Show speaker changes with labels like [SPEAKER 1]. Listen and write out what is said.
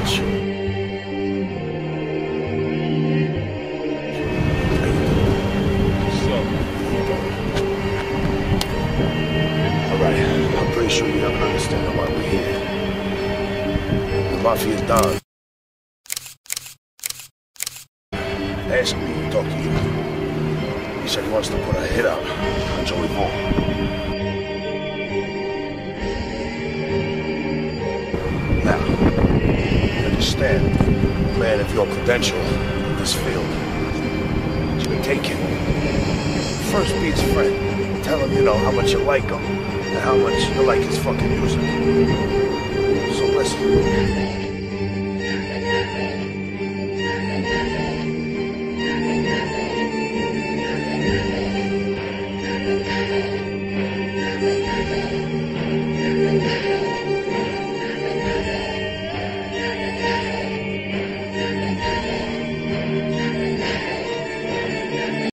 [SPEAKER 1] much. Alright, I'm pretty sure you have an understanding why we're here. The Mafia's Don. Asked me to talk to you. He said he wants to put a hit out on Joey Vaughn. Understand, man of your credential in this field, you can take him. First be his friend. Tell him, you know, how much you like him and how much you like his fucking music.